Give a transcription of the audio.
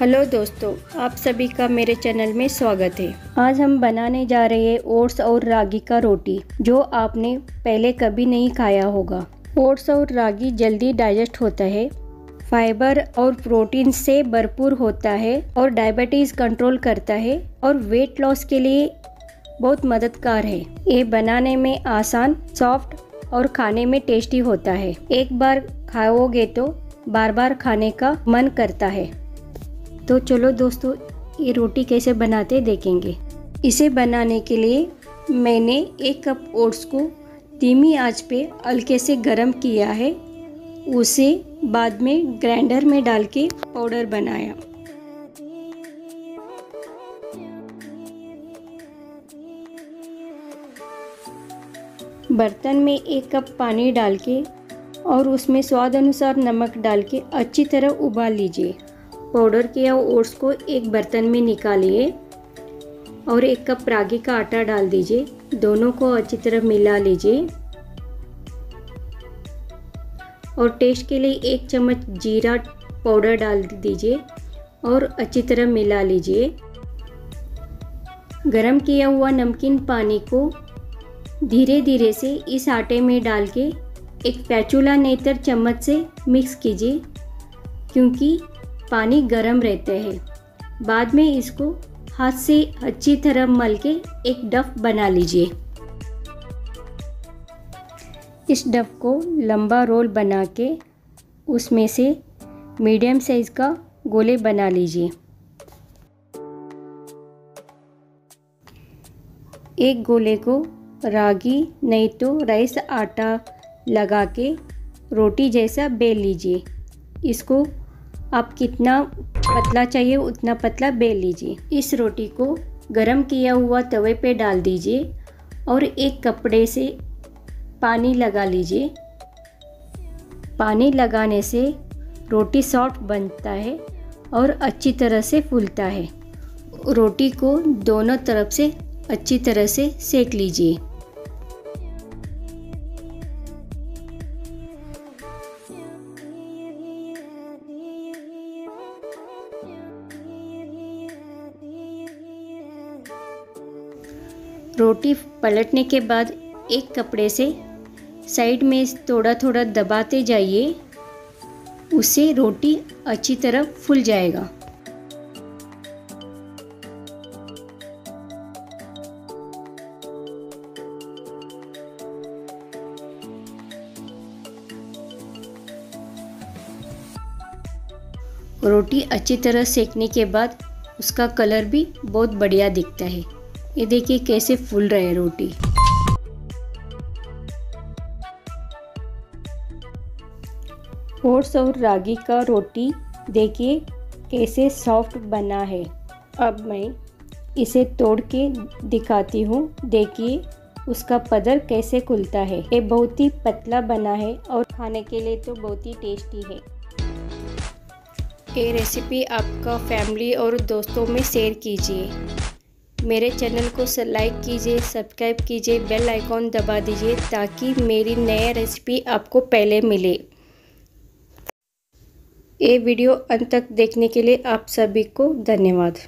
Hello दोस्तों, आप सभी का मेरे चैनल में स्वागत है। आज हम बनाने जा रहे हैं ओट्स और रागी का रोटी, जो आपने पहले कभी नहीं खाया होगा। ओट्स और रागी जल्दी डाइजेस्ट होता है, फाइबर और प्रोटीन से भरपूर होता है और डायबिटीज़ कंट्रोल करता है और वेट लॉस के लिए बहुत मददगार है। ये बनाने में आसान, सॉफ्ट और खाने में टेस्टी होता है। एक बार खाओगे तो बार बार खाने का मन करता है। तो चलो दोस्तों, ये रोटी कैसे बनाते देखेंगे। इसे बनाने के लिए मैंने एक कप ओट्स को धीमी आँच पे हल्के से गरम किया है। उसे बाद में ग्राइंडर में डाल के पाउडर बनाया। बर्तन में एक कप पानी डाल के और उसमें स्वाद अनुसार नमक डाल के अच्छी तरह उबाल लीजिए। पाउडर किया ओट्स को एक बर्तन में निकालिए और एक कप रागी का आटा डाल दीजिए। दोनों को अच्छी तरह मिला लीजिए। और टेस्ट के लिए एक चम्मच जीरा पाउडर डाल दीजिए और अच्छी तरह मिला लीजिए। गरम किया हुआ नमकीन पानी को धीरे धीरे से इस आटे में डाल के एक पैचूला नेतर चम्मच से मिक्स कीजिए, क्योंकि पानी गर्म रहते हैं। बाद में इसको हाथ से अच्छी तरह मल के एक डफ बना लीजिए। इस डफ को लंबा रोल बना के उसमें से मीडियम साइज़ का गोले बना लीजिए। एक गोले को रागी, नहीं तो राइस आटा लगा के रोटी जैसा बेल लीजिए। इसको आप कितना पतला चाहिए उतना पतला बेल लीजिए। इस रोटी को गरम किया हुआ तवे पे डाल दीजिए और एक कपड़े से पानी लगा लीजिए। पानी लगाने से रोटी सॉफ्ट बनता है और अच्छी तरह से फूलता है। रोटी को दोनों तरफ़ से अच्छी तरह से सेक लीजिए। रोटी पलटने के बाद एक कपड़े से साइड में थोड़ा थोड़ा दबाते जाइए, उससे रोटी अच्छी तरह फूल जाएगा। रोटी अच्छी तरह सेकने के बाद उसका कलर भी बहुत बढ़िया दिखता है। ये देखिए कैसे फूल रहे हैं रोटी। ओट्स और रागी का रोटी देखिए कैसे सॉफ्ट बना है। अब मैं इसे तोड़ के दिखाती हूँ। देखिए उसका पदर कैसे खुलता है। ये बहुत ही पतला बना है और खाने के लिए तो बहुत ही टेस्टी है। ये रेसिपी आपका फैमिली और दोस्तों में शेयर कीजिए। मेरे चैनल को लाइक कीजिए सब्सक्राइब कीजिए बेल आइकॉन दबा दीजिए ताकि मेरी नया रेसिपी आपको पहले मिले। ये वीडियो अंत तक देखने के लिए आप सभी को धन्यवाद।